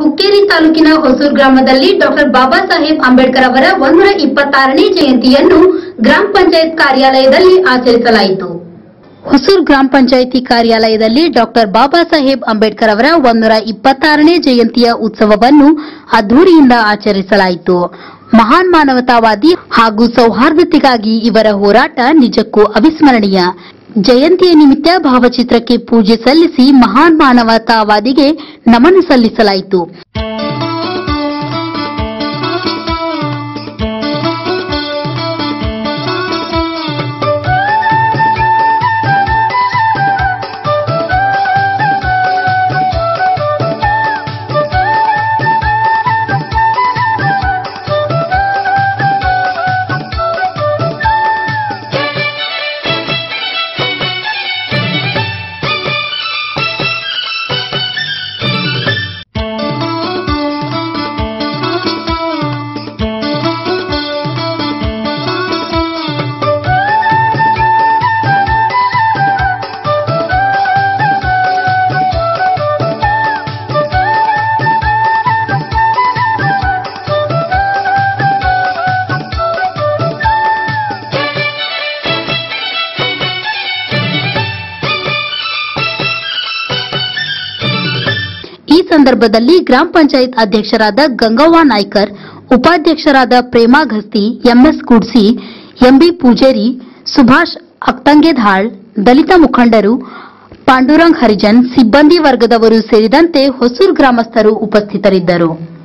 ಹುಕ್ಕೇರಿ ತಾಲೂಕಿನ ಹೊಸೂರು ಗ್ರಾಮದಲ್ಲಿ ಡಾಕ್ಟರ್ ಬಾಬಾ ಸಾಹೇಬ್ ಅಂಬೇಡ್ಕರ್ ಅವರ ಒಂದೂರ ಇಪ್ಪತ್ತಾರನೇ ಜಯಂತಿಯನ್ನು ಗ್ರಾಮ ಪಂಚಾಯತ್ ಕಾರ್ಯಾಲಯದಲ್ಲಿ ಆಚರಿಸಲಾಯಿತು. ಹೊಸೂರು ಗ್ರಾಮ ಪಂಚಾಯಿತಿ ಕಾರ್ಯಾಲಯದಲ್ಲಿ ಡಾಕ್ಟರ್ ಬಾಬಾ ಸಾಹೇಬ್ ಅಂಬೇಡ್ಕರ್ ಅವರ ಒಂದೂರ ಇಪ್ಪತ್ತಾರನೇ ಜಯಂತಿಯ ಉತ್ಸವವನ್ನು ಅದ್ದೂರಿಯಿಂದ ಆಚರಿಸಲಾಯಿತು. ಮಹಾನ್ ಮಾನವತಾವಾದಿ ಹಾಗೂ ಸೌಹಾರ್ದತೆಗಾಗಿ ಇವರ ಹೋರಾಟ ನಿಜಕ್ಕೂ ಅವಿಸ್ಮರಣೀಯ. ಜಯಂತಿಯ ನಿಮಿತ್ತ ಭಾವಚಿತ್ರಕ್ಕೆ ಪೂಜೆ ಸಲ್ಲಿಸಿ ಮಹಾನ್ ಮಾನವತಾವಾದಿಗೆ ನಮನ ಸಲ್ಲಿಸಲಾಯಿತು. ಸಂದರ್ಭದಲ್ಲಿ ಗ್ರಾಮ ಪಂಚಾಯತ್ ಅಧ್ಯಕ್ಷರಾದ ಗಂಗವ್ವ ನಾಯ್ಕರ್, ಉಪಾಧ್ಯಕ್ಷರಾದ ಪ್ರೇಮಾ ಘಸ್ತಿ, ಎಂಎಸ್ ಕುಡ್ಸಿ, ಎಂಬಿ ಪೂಜೇರಿ, ಸುಭಾಷ್ ಅಕ್ತಂಗೆಧಾಳ್ ದಲಿತ ಮುಖಂಡರು, ಪಾಂಡುರಂಗ್ ಹರಿಜನ್, ಸಿಬ್ಬಂದಿ ವರ್ಗದವರು ಸೇರಿದಂತೆ ಹೊಸೂರು ಗ್ರಾಮಸ್ಥರು ಉಪಸ್ಥಿತರಿದ್ದರು.